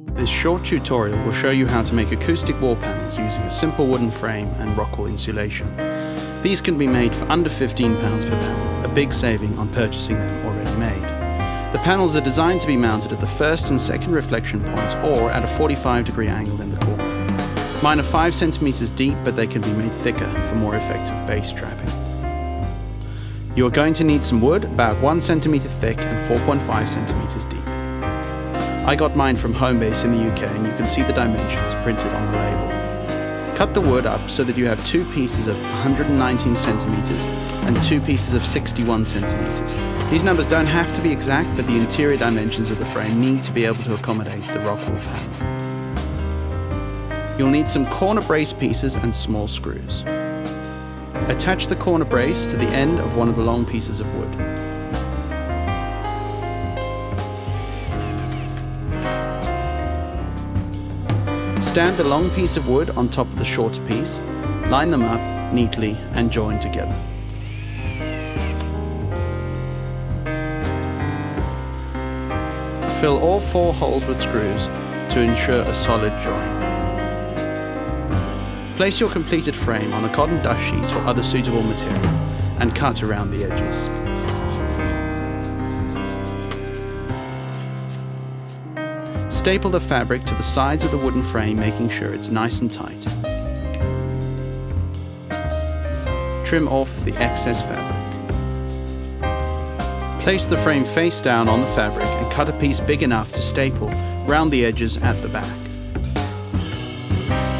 This short tutorial will show you how to make acoustic wall panels using a simple wooden frame and rockwool insulation. These can be made for under £15 per panel, a big saving on purchasing them already made. The panels are designed to be mounted at the first and second reflection points or at a 45 degree angle in the corner. Mine are 5 centimeters deep but they can be made thicker for more effective bass trapping. You are going to need some wood about 1 centimeter thick and 4.5 centimeters deep. I got mine from Homebase in the UK and you can see the dimensions printed on the label. Cut the wood up so that you have two pieces of 119 centimeters and two pieces of 61 centimeters. These numbers don't have to be exact, but the interior dimensions of the frame need to be able to accommodate the rockwool panel. You'll need some corner brace pieces and small screws. Attach the corner brace to the end of one of the long pieces of wood. Stand the long piece of wood on top of the shorter piece, line them up neatly and join together. Fill all four holes with screws to ensure a solid join. Place your completed frame on a cotton dust sheet or other suitable material and cut around the edges. Staple the fabric to the sides of the wooden frame making sure it's nice and tight. Trim off the excess fabric. Place the frame face down on the fabric and cut a piece big enough to staple round the edges at the back.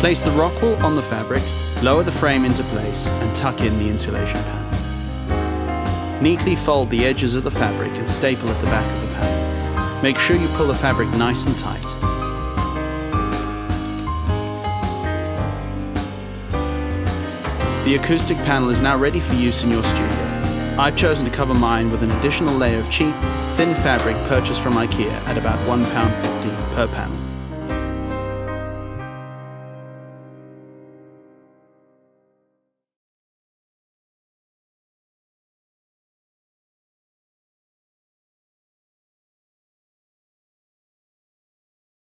Place the rock wool on the fabric, lower the frame into place and tuck in the insulation panel. Neatly fold the edges of the fabric and staple at the back of the panel. Make sure you pull the fabric nice and tight. The acoustic panel is now ready for use in your studio. I've chosen to cover mine with an additional layer of cheap, thin fabric purchased from IKEA at about £1.50 per panel.